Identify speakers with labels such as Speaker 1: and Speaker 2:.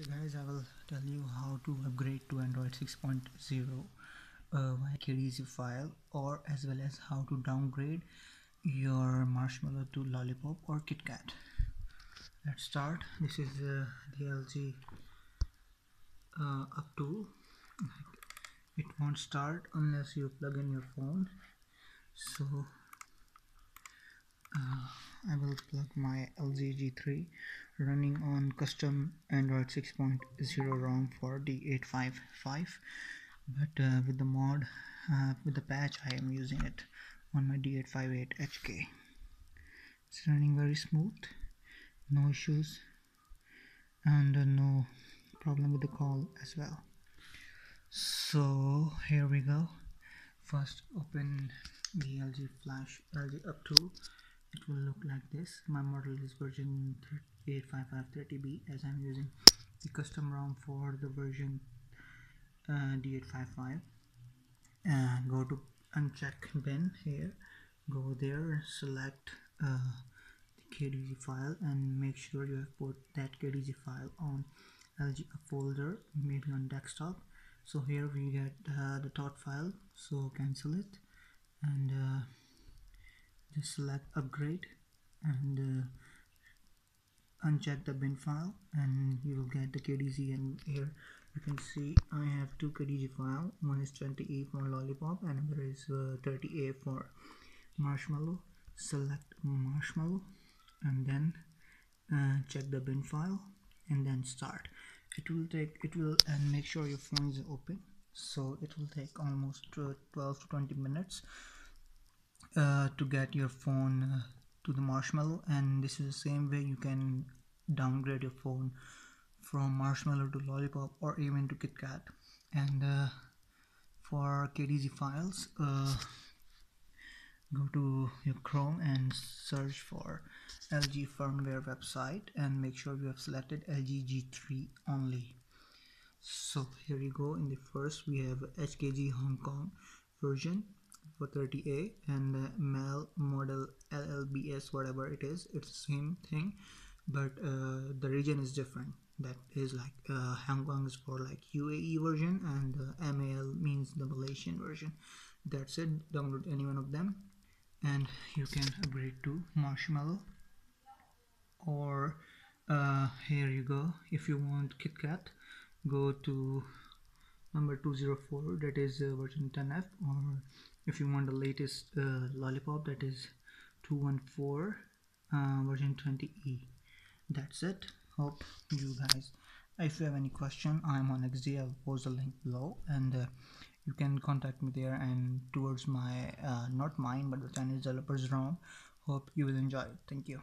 Speaker 1: Okay guys, I will tell you how to upgrade to Android 6.0 uh, via file or as well as how to downgrade your Marshmallow to Lollipop or KitKat. Let's start. This is uh, the LG uh, UP tool it won't start unless you plug in your phone so uh, I will plug my LG G3 running on custom Android 6.0 ROM for D855 but uh, with the mod uh, with the patch I am using it on my D858 HK it's running very smooth no issues and uh, no problem with the call as well. So here we go. First open the LG flash LGUP tool it will look like this. My model is version 85530b as I'm using the custom ROM for the version uh, D855 uh, go to uncheck bin here. Go there select uh, the KDZ file and make sure you have put that KDZ file on LG folder maybe on desktop. So here we get uh, the tot file. So cancel it and uh, select upgrade and uh, uncheck the bin file and you will get the KDZ and here. You can see I have two KDZ file. One is 20A for lollipop and another is uh, 30A for marshmallow. Select marshmallow and then uh, check the bin file and then start. It will take it will and make sure your phone is open. So it will take almost uh, 12 to 20 minutes uh, to get your phone uh, to the marshmallow and this is the same way you can downgrade your phone from marshmallow to lollipop or even to KitKat and uh, for KDZ files uh, go to your Chrome and search for LG firmware website and make sure you have selected LG G3 only. So here you go. In the first we have HKG Hong Kong version for 30A and uh, MAL model LLBS whatever it is it's the same thing but uh, the region is different. That is like uh, Hong Kong is for like UAE version and uh, MAL means the Malaysian version. That's it. Download any one of them. And you can upgrade to Marshmallow. Or uh, here you go. If you want KitKat go to number 204 that is uh, version 10F or if you want the latest uh, lollipop that is 214 uh, version 20e that's it. Hope you guys if you have any question i'm on XDA i'll post the link below and uh, you can contact me there and towards my uh, not mine but the chinese developers ROM hope you will enjoy it. Thank you